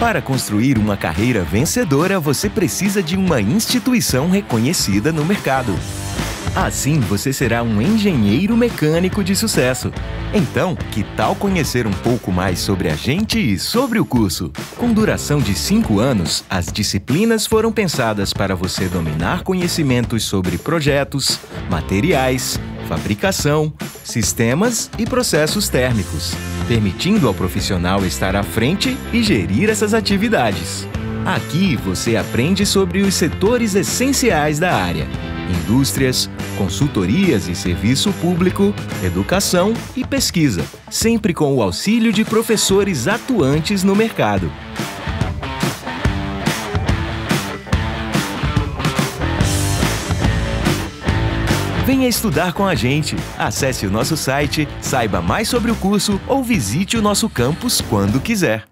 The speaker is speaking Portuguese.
Para construir uma carreira vencedora, você precisa de uma instituição reconhecida no mercado. Assim, você será um engenheiro mecânico de sucesso. Então, que tal conhecer um pouco mais sobre a gente e sobre o curso? Com duração de 5 anos, as disciplinas foram pensadas para você dominar conhecimentos sobre projetos, materiais, fabricação, sistemas e processos térmicos, permitindo ao profissional estar à frente e gerir essas atividades. Aqui você aprende sobre os setores essenciais da área indústrias, consultorias e serviço público, educação e pesquisa, sempre com o auxílio de professores atuantes no mercado. Venha estudar com a gente. Acesse o nosso site, saiba mais sobre o curso ou visite o nosso campus quando quiser.